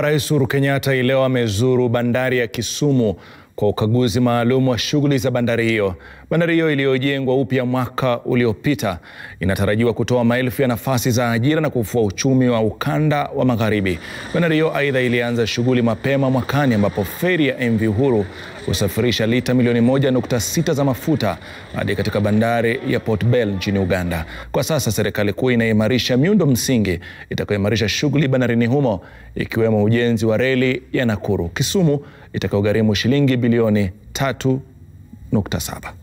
Rais Uhuru Kenyatta leo amezuru bandari ya Kisumu kwa ukaguzi maalum wa shughuli za bandari hiyo. Bandari hiyo iliyojengwa upya mwaka uliopita inatarajiwa kutoa maelfu ya nafasi za ajira na kufua uchumi wa ukanda wa Magharibi. Bandari hiyo aidha ilianza shughuli mapema mwakani ambapo feri ya MV Uhuru husafirisha lita milioni moja nukta sita za mafuta hadi katika bandari ya Port Bell nchini Uganda. Kwa sasa serikali kuu inaimarisha miundo msingi itakayoimarisha shughuli bandarini humo ikiwemo ujenzi wa reli ya Nakuru Kisumu itakayogharimu shilingi bilioni 3.7.